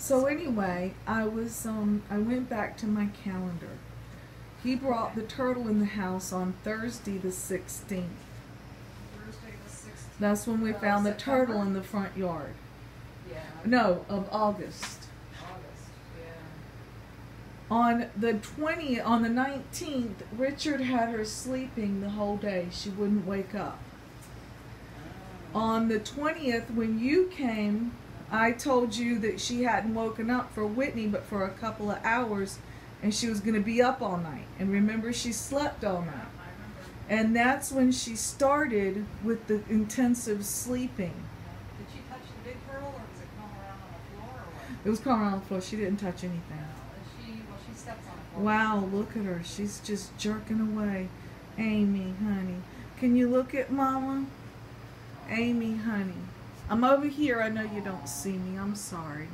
So anyway, I was um I went back to my calendar. He brought the turtle in the house on Thursday the sixteenth. Thursday the sixteenth. That's when we Uh, found the September? turtle in the front yard. Yeah. No, of August. August, yeah. On the 20th, on the 19th, Richard had her sleeping the whole day. She wouldn't wake up. On the 20th, when you came, I told you that she hadn't woken up for Whitney but for a couple of hours and she was going to be up all night. And remember, she slept all night. And that's when she started with the intensive sleeping. Did she touch the big turtle or was it crawling around on the floor? It was crawling on the floor. She didn't touch anything. Oh, no, she, well, she steps on the floor. Wow, look at her. She's just jerking away. Amy, honey. Can you look at Mama? Amy, honey. I'm over here. I know you don't see me. I'm sorry.